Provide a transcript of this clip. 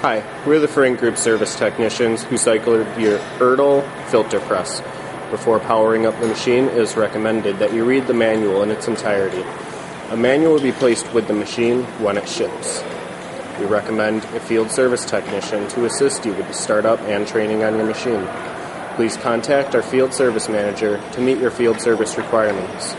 Hi, we're the Frain Group service technicians who cycle your Ertel filter press. Before powering up the machine, it is recommended that you read the manual in its entirety. A manual will be placed with the machine when it ships. We recommend a field service technician to assist you with the startup and training on your machine. Please contact our field service manager to meet your field service requirements.